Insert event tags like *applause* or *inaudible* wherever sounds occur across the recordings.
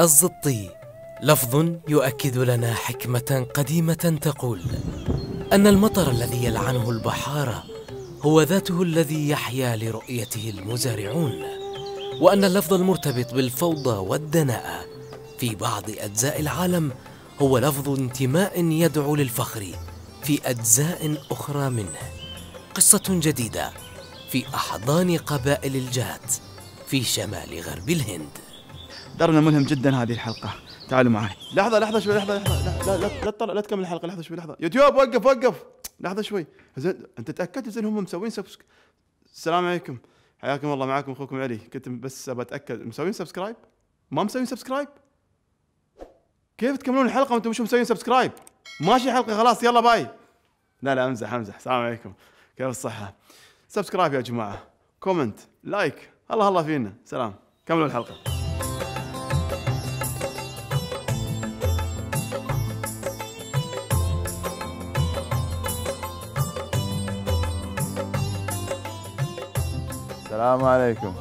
الزطي. لفظ يؤكد لنا حكمة قديمة تقول أن المطر الذي يلعنه البحارة هو ذاته الذي يحيا لرؤيته المزارعون وأن اللفظ المرتبط بالفوضى والدناءة في بعض أجزاء العالم هو لفظ انتماء يدعو للفخر في أجزاء أخرى منه. قصة جديدة في أحضان قبائل الجات في شمال غرب الهند. درنا ملهم جدا هذه الحلقة. تعالوا معي لحظة لحظة شوي لحظة لحظة. لا لا لا, تطلع- لا تكمل الحلقة. لحظة شوي لحظة. يوتيوب وقف وقف. لحظة شوي. زين أنت تأكدت زين هم مسوين subs السلام عليكم. حياكم الله. معكم أخوكم علي. كنت بس بتأكد مسوين subscribe؟ ما مسوين subscribe؟ كيف تكملون الحلقة وأنتم مش مسوين subscribe؟ ماشي حلقة خلاص يلا bye. لا لا أمزح أمزح. السلام عليكم. كيف الصحة؟ subscribe يا جماعة. comment like. الله الله فينا. سلام. كملوا الحلقة. السلام عليكم.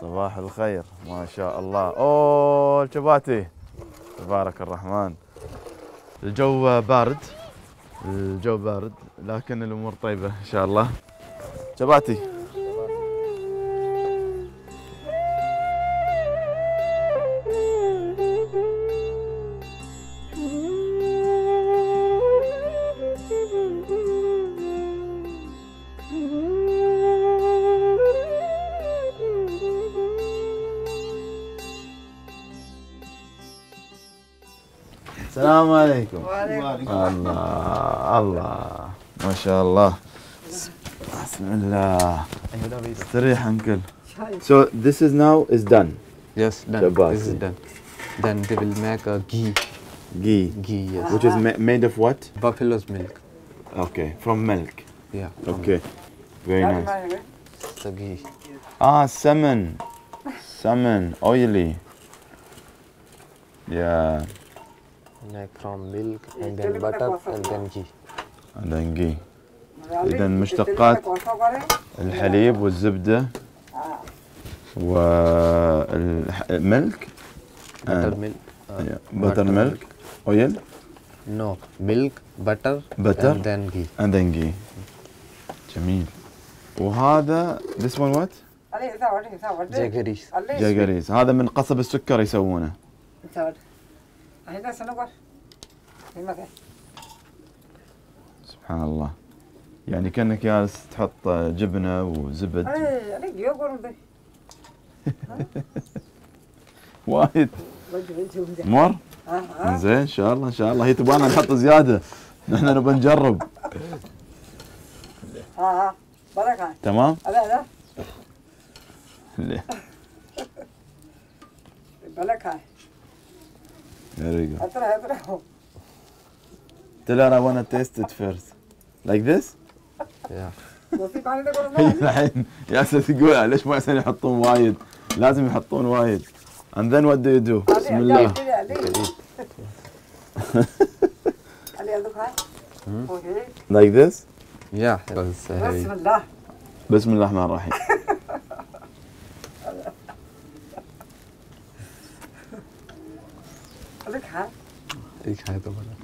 صباح الخير ما شاء الله. أوه الشباتي تبارك الرحمن. الجو بارد الجو بارد لكن الأمور طيبة إن شاء الله. شباتي السلام عليكم الله الله ما شاء الله بسم الله استريح انكل So this is now is done Yes, done. Shabbat. This is done. Then they will make a ghee. ghee Ghee, yes. which is ma- made of what? Buffalo's milk. Okay, from milk. Yeah. from Okay, very nice. The ghee. Ah, salmon, salmon, oily. Yeah, Like from milk and then butter and then ghee. and then ghee. إذا مشتقات الحليب والزبدة والملك Butter milk. uh, butter milk, oil No, milk, butter, Butter. and then ghee. and then ghee. جميل. وهذا this one what? Jaggeries. جاجريز هذا من قصب السكر يسوونه. سبحان الله. يعني كأنك جالس تحط جبنة وزبد. *laughs* وايد. مر زين إن شاء الله إن شاء الله. هي تبغانا نحط زيادة. نحن نبغى نجرب. تمام؟ ليه؟ Very good. Tell her I want to taste it first. Like this? Yeah. الحين ياسر تقول ليش مو احسن يحطون وايد؟ لازم يحطون وايد. And then what do you do? بسم الله. Like this? Yeah. Because, uh, بسم الله الرحمن الرحيم.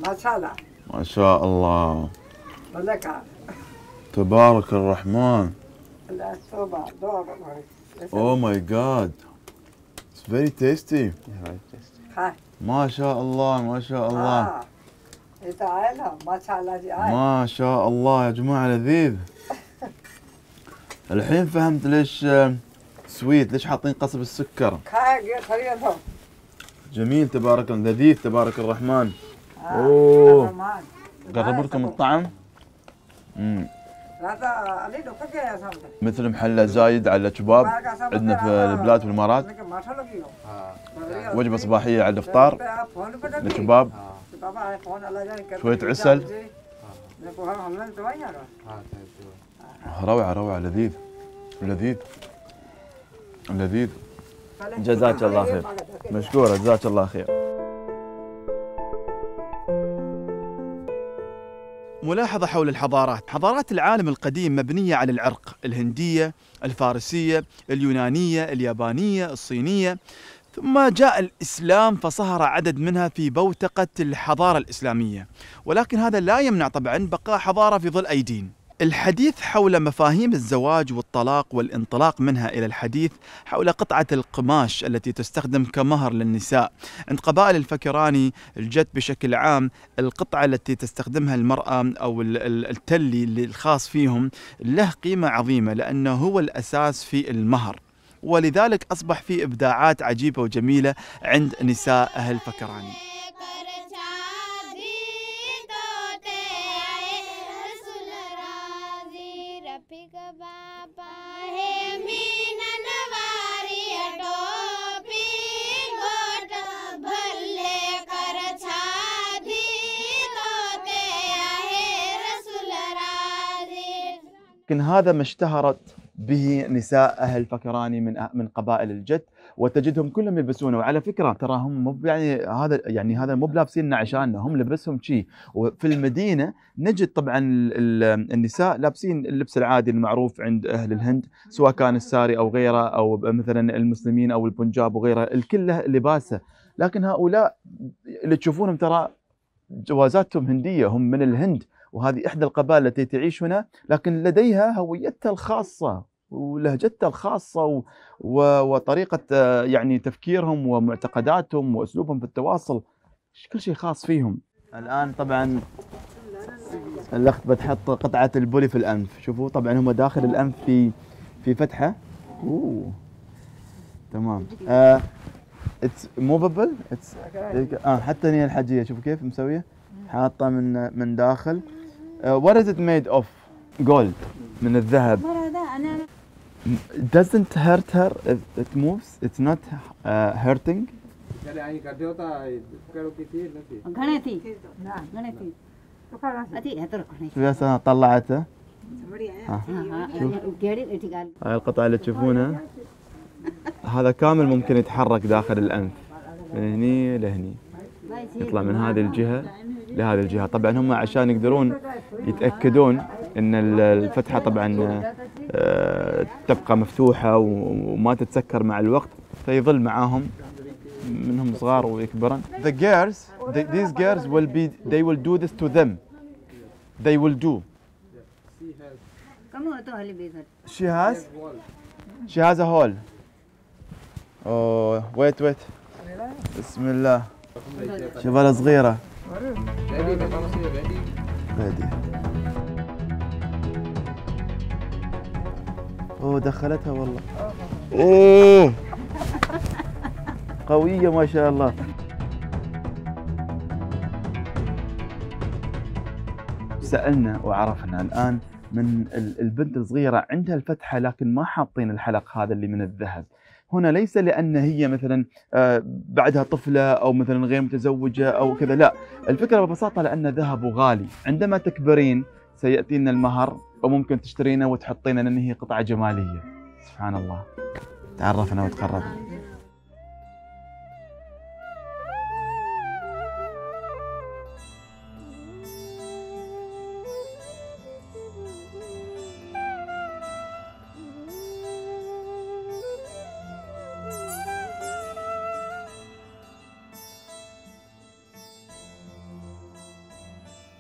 ما شاء الله. ما شاء الله. ولك. تبارك الرحمن. Oh my God It's very tasty ما شاء الله ما شاء الله. آه. ما شاء الله ما شاء الله يا جماعة لذيذ. *laughs* الحين فهمت ليش آه، سويت ليش حاطين قصب السكر. جميل تبارك الله لذيذ تبارك الرحمن. أوه. قرب لكم الطعم؟ مم. مثل محلة زايد على كباب عندنا في البلاد في الإمارات. وجبة صباحية على الإفطار الكباب شوية عسل. روعة روعة لذيذ لذيذ لذيذ. جزاك الله خير. مشكورة جزاك الله خير. ملاحظة حول الحضارات. حضارات العالم القديم مبنية على العرق الهندية الفارسية اليونانية اليابانية الصينية. ثم جاء الإسلام فصهر عدد منها في بوتقة الحضارة الإسلامية. ولكن هذا لا يمنع طبعا بقاء حضارة في ظل أي دين. الحديث حول مفاهيم الزواج والطلاق والانطلاق منها إلى الحديث حول قطعة القماش التي تستخدم كمهر للنساء. عند قبائل الفكراني الجت بشكل عام القطعة التي تستخدمها المرأة أو ال- ال- التلي الخاص فيهم له قيمة عظيمة لأنه هو الأساس في المهر. ولذلك أصبح في إبداعات عجيبة وجميلة عند نساء أهل فكراني. बाबा है मीनन वारी टोपी गोट भल्ले कर शादी तोते आए रसूल राजी لكن هذا ما اشتهرت به نساء اهل فكراني من من قبائل الجد وتجدهم كلهم يلبسونه. وعلى فكرة ترى هم مو يعني هذا يعني هذا مو بلابسيننا عشاننا هم لبسهم شيء وفي المدينة نجد طبعا ال- ال- النساء لابسين اللبس العادي المعروف عند أهل الهند سواء كان الساري أو غيره أو مثلا المسلمين أو البنجاب وغيره الكل له لباسه. لكن هؤلاء اللي تشوفونهم ترى جوازاتهم هندية هم من الهند. وهذه إحدى القبائل التي تعيش هنا. لكن لديها هويتها الخاصة. ولهجتها الخاصة. وطريقة يعني تفكيرهم ومعتقداتهم وأسلوبهم في التواصل كل شيء خاص فيهم؟ الآن طبعا الأخت بتحط قطعة البولي في الأنف. شوفوا طبعا هم داخل الأنف في في فتحة. أوه. تمام. it's movable it's آه حتى هنا الحاجيه شوفوا كيف مسوية. حاطة من من داخل. what is it made of gold من الذهب. doesn't hurt her if it moves it's not uh, hurting. غنيتي غنيتي طلعته هاي القطعة اللي تشوفونها هذا كامل ممكن يتحرك داخل الأنف. من هني لهني. تطلع من هذه الجهة لهذه الجهة. طبعا هم عشان يقدرون يتأكدون أن الفتحة طبعا آه، تبقى مفتوحة وما تتسكر مع الوقت فيظل معاهم منهم صغار ويكبرن. The girls they, these girls will be they will do this to them. They will do. she has she has a hole oh wait wait. بسم الله شوفها صغيرة. بادي. أوه دخلتها والله. أوه قوية ما شاء الله. سألنا وعرفنا الآن من ال- البنت الصغيرة عندها الفتحة لكن ما حاطين الحلق هذا اللي من الذهب هنا ليس لأن هي مثلا آه، بعدها طفلة أو مثلا غير متزوجة أو كذا لا. الفكرة ببساطة لأن ذهبه غالي. عندما تكبرين سيأتينا المهر وممكن تشترينه وتحطينه لأن هي قطعة جمالية. سبحان الله. تعرفنا وتقربنا.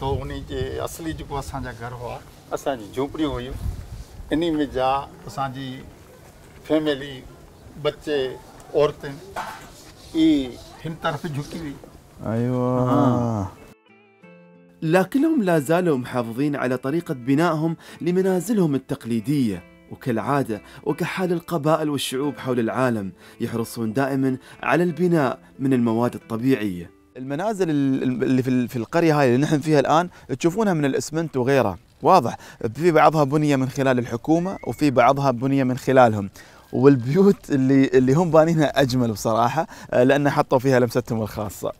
तो उन जे असली जेको असांजा घर हुआ असांजी झूपड़ियूं हुयूं इन में जा असांजी फैमिली बच्चे औरतें ई हिन तरफ़ झुकी हुई أيوة لكنهم لا زالوا محافظين على طريقة بنائهم لمنازلهم التقليدية وكالعادة وكحال القبائل والشعوب حول العالم يحرصون دائما على البناء من المواد الطبيعية المنازل اللي في القرية هاي اللي نحن فيها الآن تشوفونها من الاسمنت وغيره واضح في بعضها بنية من خلال الحكومة وفي بعضها بنية من خلالهم والبيوت اللي اللي هم بانينها أجمل بصراحة آه، لأن حطوا فيها لمستهم الخاصة.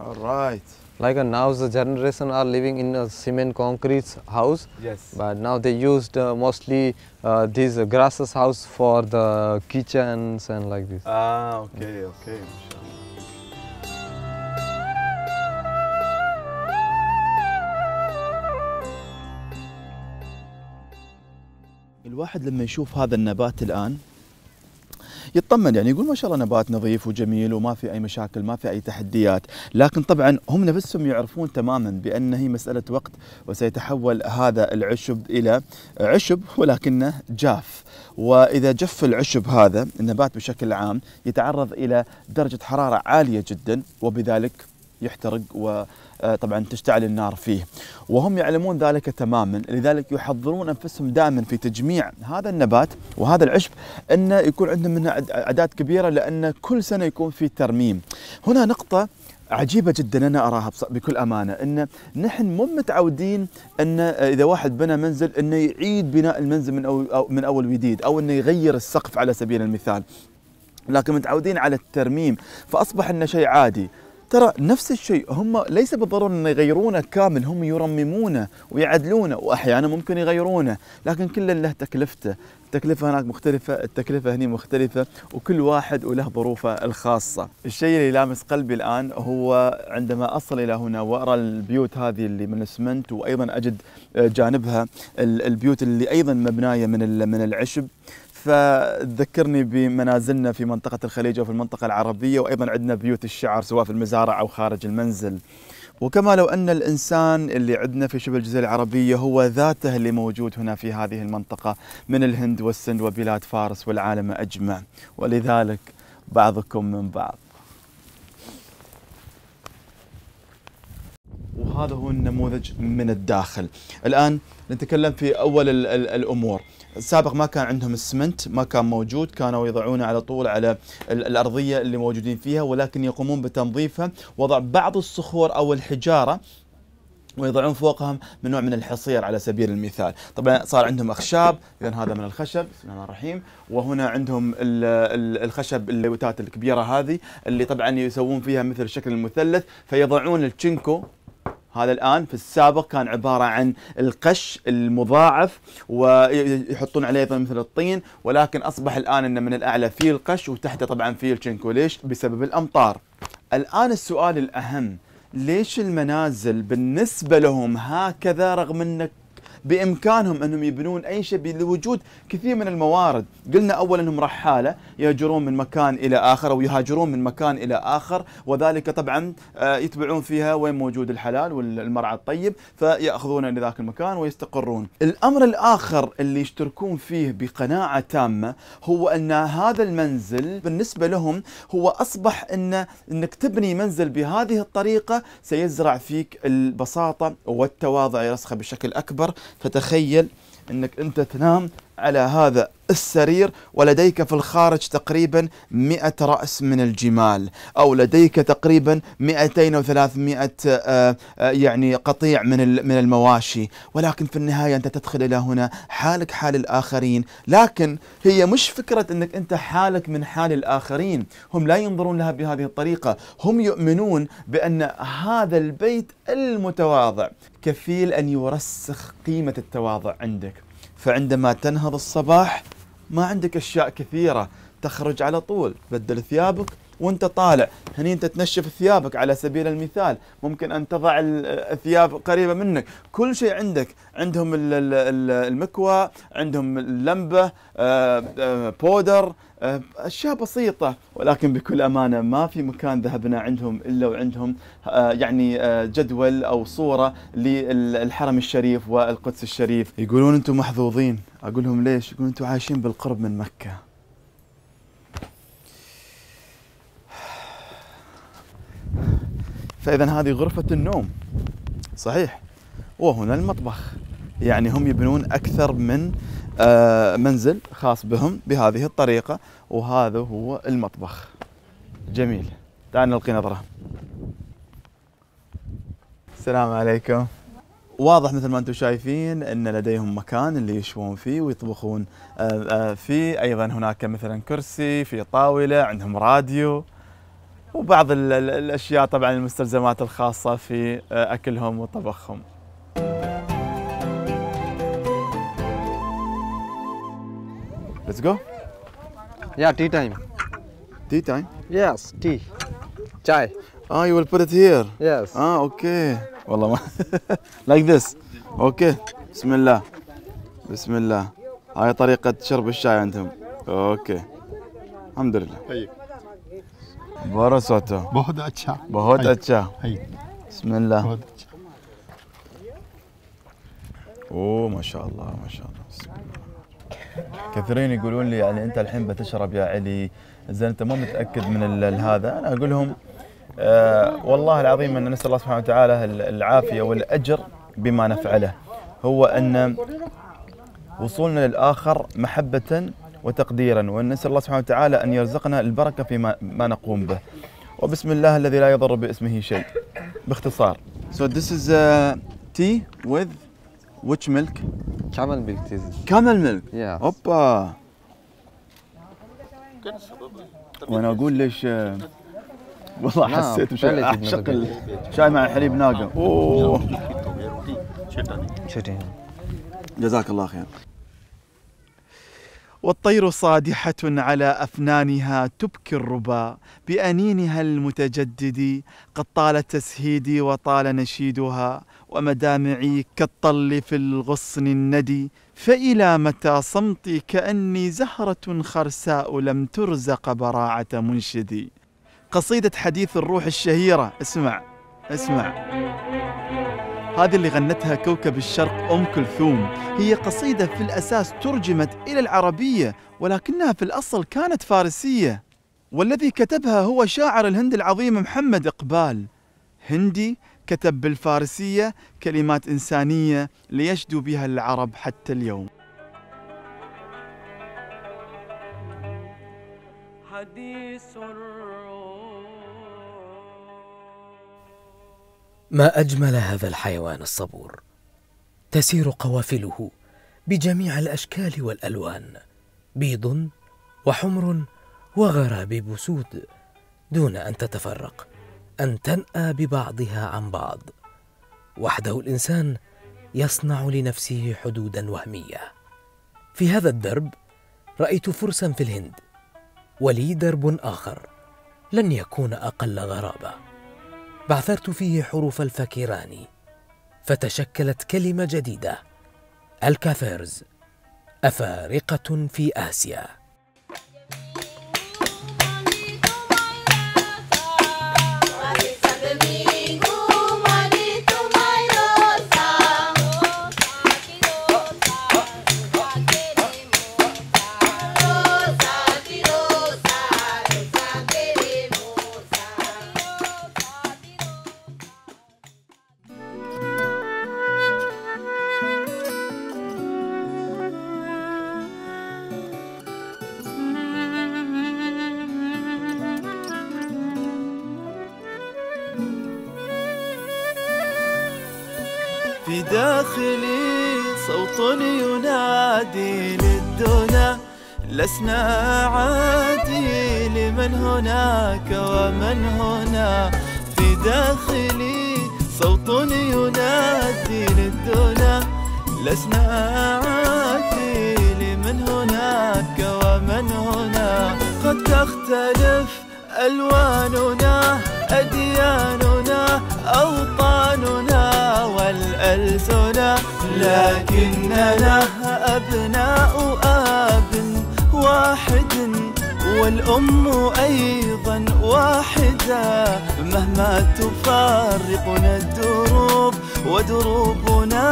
All right. Like uh, now the generation are living in a cement concrete house, yes but now they used uh, mostly uh, these uh, grasses house for the kitchens and like this. اه اوكي اوكي ما شاء الله الواحد لما يشوف هذا النبات الان يطمن يعني يقول ما شاء الله نبات نظيف وجميل وما في أي مشاكل ما في أي تحديات. لكن طبعا هم نفسهم يعرفون تماما بأن هي مسألة وقت وسيتحول هذا العشب إلى عشب ولكنه جاف. وإذا جف العشب هذا النبات بشكل عام يتعرض إلى درجة حرارة عالية جدا وبذلك يحترق وطبعا تشتعل النار فيه. وهم يعلمون ذلك تماما. لذلك يحضرون أنفسهم دائما في تجميع هذا النبات وهذا العشب إنه يكون عندهم منها أعد- أعداد كبيرة لأن كل سنة يكون في ترميم. هنا نقطة عجيبة جدا أنا أراها بكل أمانة أن نحن مو متعودين أن إذا واحد بنى منزل أنه يعيد بناء المنزل من أول, أو من أول وجديد أو أنه يغير السقف على سبيل المثال. لكن متعودين على الترميم فأصبح أنه شيء عادي. ترى نفس الشيء هم ليس بالضروره أن يغيرونه كامل هم يرممونه ويعدلونه وأحيانا ممكن يغيرونه لكن كل له تكلفته. التكلفة هناك مختلفة التكلفة هنا مختلفة وكل واحد وله ظروفه الخاصة. الشيء اللي لامس قلبي الآن هو عندما أصل إلى هنا وأرى البيوت هذه اللي من الإسمنت وأيضا أجد جانبها ال- البيوت اللي أيضا مبناية من من العشب. فتذكرني بمنازلنا في منطقة الخليج وفي المنطقة العربية وأيضا عندنا بيوت الشعر سواء في المزارع أو خارج المنزل. وكما لو أن الإنسان اللي عندنا في شبه الجزيرة العربية هو ذاته اللي موجود هنا في هذه المنطقة من الهند والسند وبلاد فارس والعالم أجمع. ولذلك بعضكم من بعض. وهذا هو النموذج من الداخل. الآن نتكلم في أول ال- ال- الأمور. السابق ما كان عندهم السمنت ما كان موجود كانوا يضعونه على طول على ال- الأرضية اللي موجودين فيها ولكن يقومون بتنظيفها. وضع بعض الصخور أو الحجارة ويضعون فوقهم من نوع من الحصير على سبيل المثال. طبعا صار عندهم أخشاب اذا هذا من الخشب بسم الله الرحيم. وهنا عندهم ال- ال- الخشب اللوتات الكبيرة هذه اللي طبعا يسوون فيها مثل الشكل المثلث فيضعون التشنكو هذا الآن في السابق كان عبارة عن القش المضاعف ويحطون عليه أيضا مثل الطين ولكن أصبح الآن إنه من الأعلى فيه القش وتحته طبعا فيه التشنكو ليش؟ بسبب الأمطار. الآن السؤال الأهم ليش المنازل بالنسبة لهم هكذا رغم إنك بإمكانهم أنهم يبنون أي شيء لوجود كثير من الموارد، قلنا اول أنهم رحالة يهجرون من مكان إلى آخر أو يهاجرون من مكان إلى آخر وذلك طبعا آه، يتبعون فيها وين موجود الحلال والمرعى الطيب فيأخذون إلى ذاك المكان ويستقرون. الأمر الآخر اللي يشتركون فيه بقناعة تامة هو أن هذا المنزل بالنسبة لهم هو أصبح إن إنك تبني منزل بهذه الطريقة سيزرع فيك البساطة والتواضع يرسخ بشكل أكبر فتخيل إنك أنت تنام على هذا السرير ولديك في الخارج تقريبا 100 رأس من الجمال أو لديك تقريبا 200 أو 300 آه، آه، يعني قطيع من من المواشي. ولكن في النهاية أنت تدخل إلى هنا حالك حال الآخرين. لكن هي مش فكرة أنك أنت حالك من حال الآخرين. هم لا ينظرون لها بهذه الطريقة. هم يؤمنون بأن هذا البيت المتواضع كفيل أن يرسخ قيمة التواضع عندك. فعندما تنهض الصباح ما عندك أشياء كثيرة. تخرج على طول بدل ثيابك وأنت طالع. هني أنت تنشف ثيابك على سبيل المثال. ممكن أن تضع ال- الثياب قريبة منك. كل شيء عندك. عندهم ال- ال- ال- المكوى عندهم اللمبة آه، آه، بودر أشياء بسيطة ولكن بكل أمانة ما في مكان ذهبنا عندهم إلا وعندهم آه، يعني آه، جدول أو صورة للحرم الشريف والقدس الشريف. يقولون أنتم محظوظين. أقول لهم ليش؟ يقولون أنتم عايشين بالقرب من مكة. فإذا هذه غرفة النوم. صحيح. وهنا المطبخ. يعني هم يبنون أكثر من آه، منزل خاص بهم بهذه الطريقة وهذا هو المطبخ. جميل. تعال نلقي نظرة. السلام عليكم. واضح مثل ما أنتم شايفين إن لديهم مكان اللي يشوون فيه ويطبخون. آه، آه، فيه أيضا هناك مثلا كرسي في طاولة عندهم راديو وبعض ال- ال- الأشياء طبعا المستلزمات الخاصة في آه، أكلهم وطبخهم. Let's go. Yeah, tea time. Tea time? Yes, tea. Chai. Oh, you will put it here. Yes. Ah, okay. والله *laughs* like this. Okay. بسم الله. بسم الله. هاي طريقة شرب الشاي عندهم. أوكي. الحمد لله. طيب. بارا بهود أتشا. بهود طيب. أتشا. طيب. بسم الله. بهود أوه ما شاء الله ما شاء الله. بسم الله. كثيرين يقولون لي يعني أنت الحين بتشرب يا علي. زين أنت ما متأكد من هذا. أنا أقول لهم آه والله العظيم أن نسأل الله سبحانه وتعالى ال- العافية والأجر بما نفعله. هو أن وصولنا للآخر محبة وتقديرا وأن نسأل الله سبحانه وتعالى أن يرزقنا البركة فيما ما نقوم به. وبسم الله الذي لا يضر باسمه شيء. باختصار. So this is uh, tea with which milk? Camel milk this is. Camel milk. Yeah. اوبا وأنا أقول ليش والله حسيت فعلا أعشق الشاي مع حليب ناقة *laughs* أوه. جزاك الله خير والطير صادحة على أفنانها تبكي الربا بأنينها المتجدد قد طال تسهيدي وطال نشيدها ومدامعي كالطل في الغصن الندي فإلى متى صمتي كأني زهرة خرساء لم ترزق براعة منشدي. قصيدة حديث الروح الشهيرة اسمع اسمع. هذه اللي غنتها كوكب الشرق أم كلثوم. هي قصيدة في الأساس ترجمت إلى العربية ولكنها في الأصل كانت فارسية. والذي كتبها هو شاعر الهند العظيم محمد إقبال. هندي كتب بالفارسية كلمات إنسانية ليشدو بها العرب حتى اليوم. ما أجمل هذا الحيوان الصبور. تسير قوافله بجميع الأشكال والألوان بيض وحمر وغرابيب سود دون أن تتفرق أن تنأى ببعضها عن بعض. وحده الإنسان يصنع لنفسه حدودا وهمية. في هذا الدرب رأيت فرسا في الهند ولي درب آخر لن يكون أقل غرابة. بعثرت فيه حروف الفكيراني فتشكلت كلمة جديدة الكافيرز أفارقة في آسيا. هناك ومن هنا؟ في داخلي صوت ينادي للدنا. لسنا عادي لمن هناك ومن هنا؟ قد تختلف ألواننا أدياننا أوطاننا والألسنة لكننا أبناء آب واحد والأم أيضا واحدة. مهما تفارقنا الدروب ودروبنا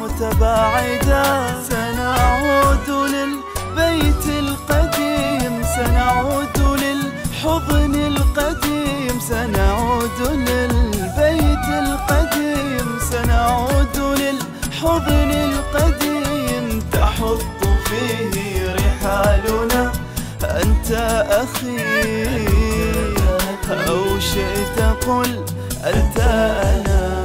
متباعدة. سنعود للبيت القديم سنعود للحضن القديم سنعود للبيت القديم سنعود للحضن القديم. أنت أخي أو شئت قل أنت أنا.